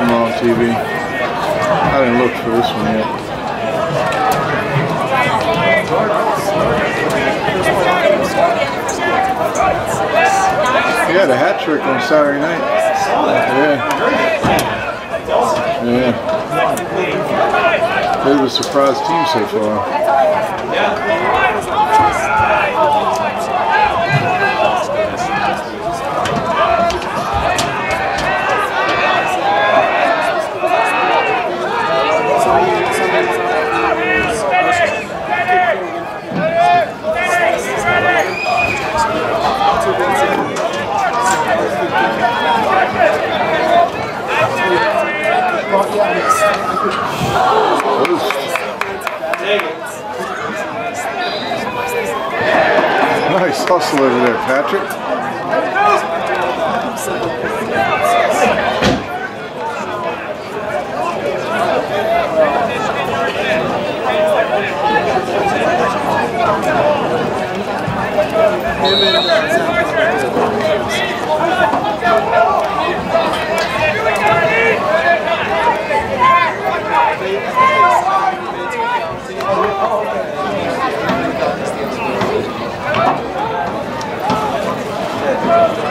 them on TV. I didn't look for this one yet. He had a hat trick on Saturday night. Yeah. Yeah. Bit of a surprise team so far. Hustle over there, Patrick. Like,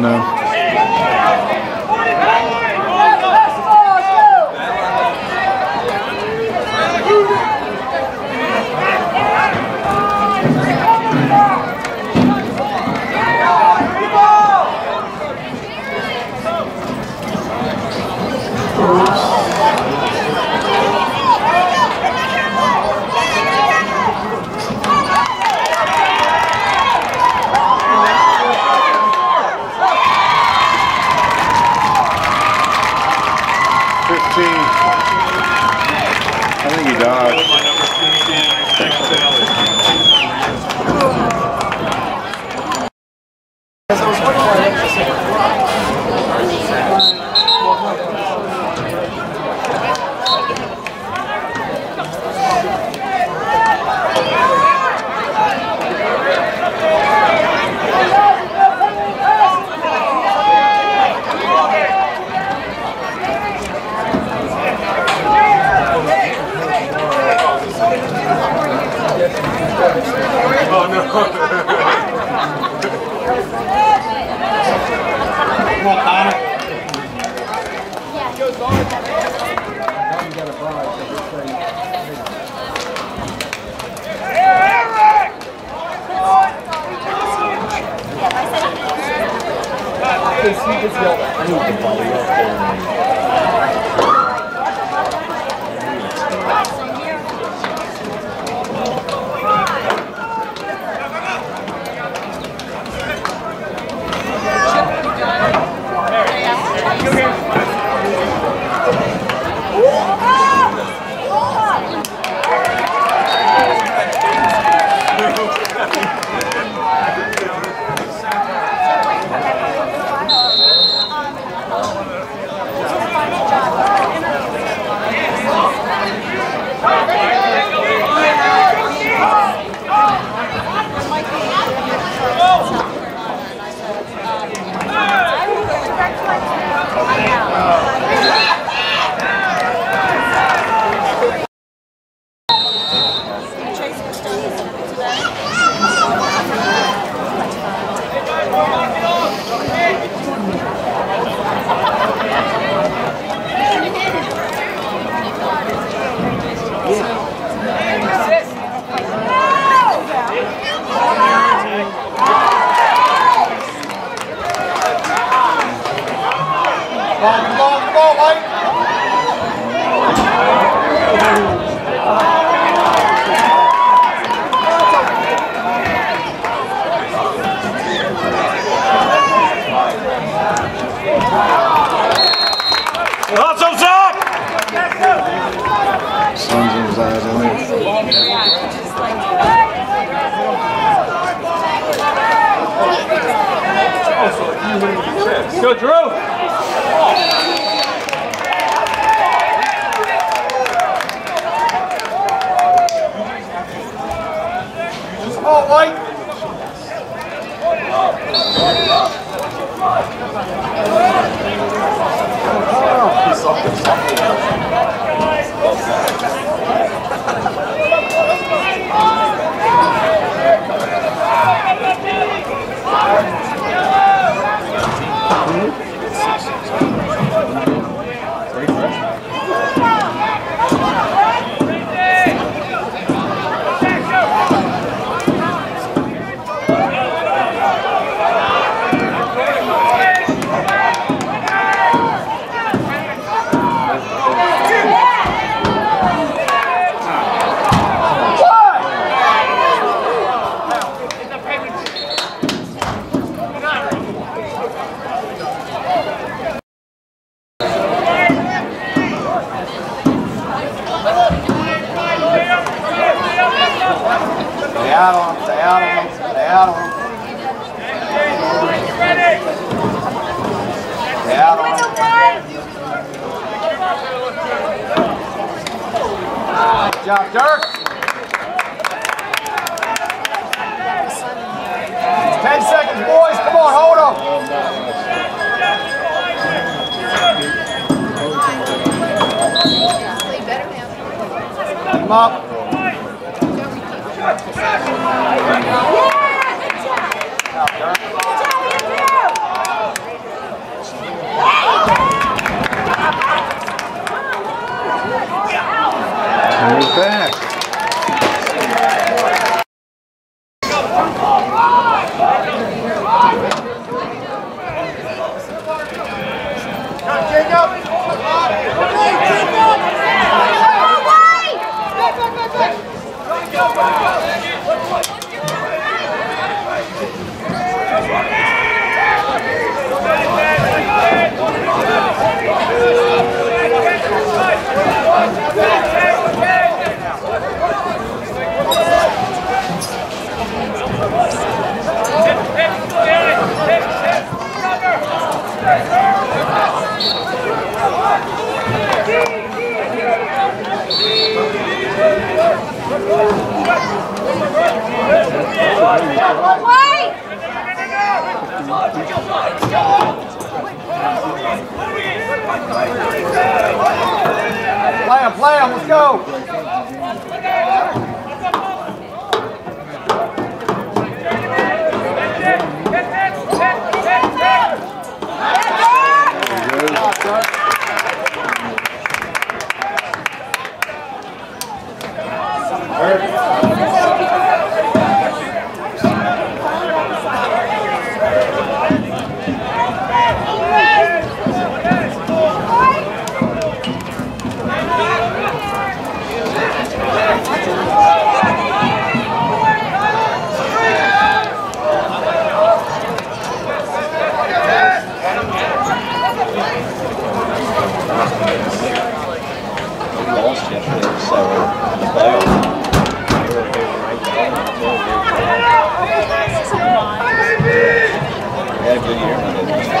No. Fifteen. I think he died. because he just yelled at. I need to follow up Oh, White! Stay out on stay out on stay out on him. Stay out on. Good job, Dirk. Ten seconds, boys. Come on, hold them. Keep 'em up. Move back. Play him, play him, let's go. Good job, Dirk. lost yesterday, so in the playoffs. They were favored right They had a good year, but they lost.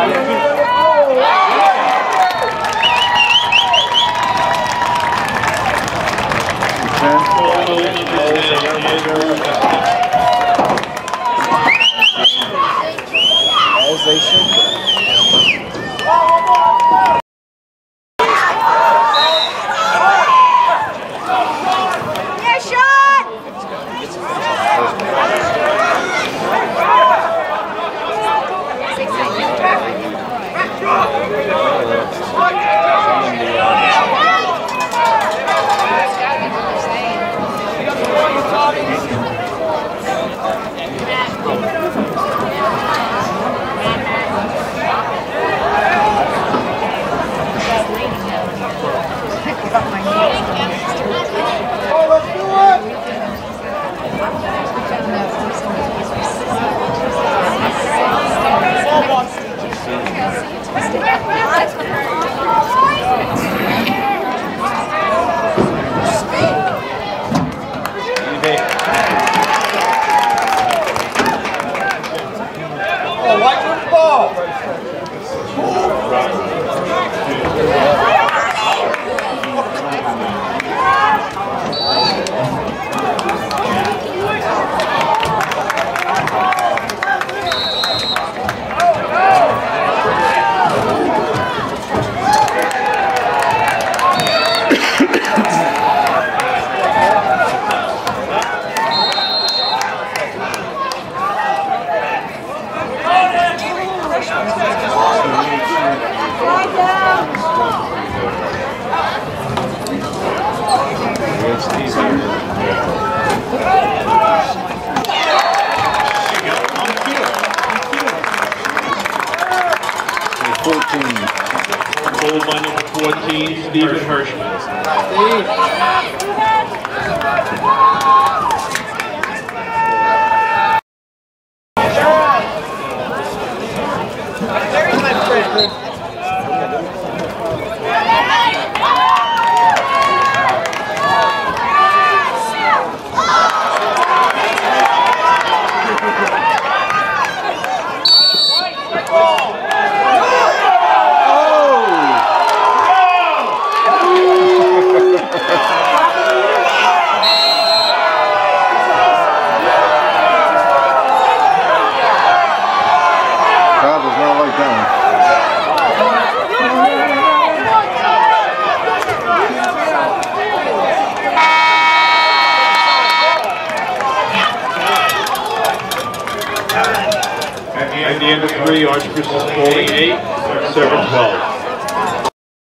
As Followed by number 14, Stephen Hirschman.